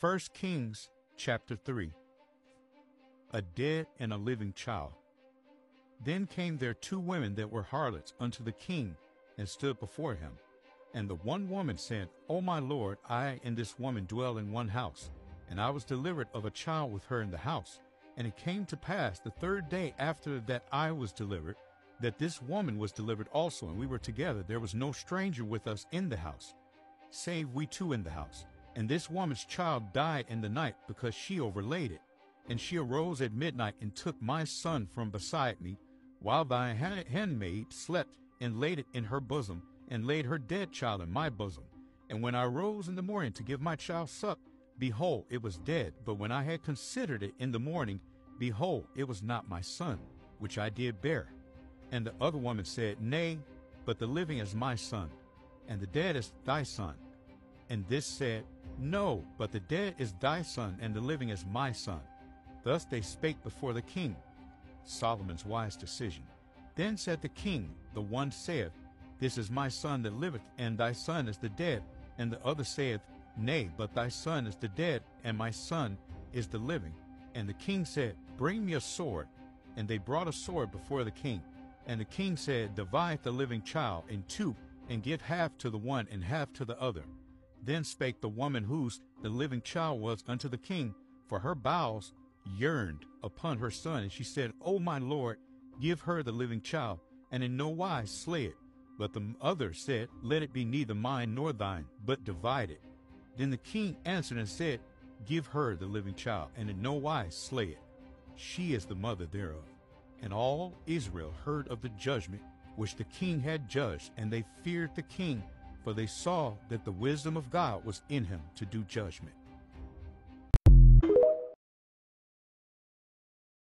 1 Kings chapter 3 A dead and a living child. Then came there two women that were harlots unto the king, and stood before him. And the one woman said, O my lord, I and this woman dwell in one house, and I was delivered of a child with her in the house. And it came to pass the third day after that I was delivered, that this woman was delivered also, and we were together. There was no stranger with us in the house, save we two in the house. And this woman's child died in the night because she overlaid it. And she arose at midnight and took my son from beside me, while thy handmaid slept, and laid it in her bosom, and laid her dead child in my bosom. And when I rose in the morning to give my child suck, behold, it was dead. But when I had considered it in the morning, behold, it was not my son, which I did bear. And the other woman said, Nay, but the living is my son, and the dead is thy son. And this said, No, but the dead is thy son, and the living is my son. Thus they spake before the king. Solomon's wise decision. Then said the king, The one saith, This is my son that liveth, and thy son is the dead. And the other saith, Nay, but thy son is the dead, and my son is the living. And the king said, Bring me a sword. And they brought a sword before the king. And the king said, Divide the living child in two, and give half to the one and half to the other. Then spake the woman whose the living child was unto the king, for her bowels yearned upon her son. And she said, O my lord, give her the living child, and in no wise slay it. But the other said, Let it be neither mine nor thine, but divide it. Then the king answered and said, Give her the living child, and in no wise slay it. She is the mother thereof. And all Israel heard of the judgment which the king had judged, and they feared the king, for they saw that the wisdom of God was in him to do judgment.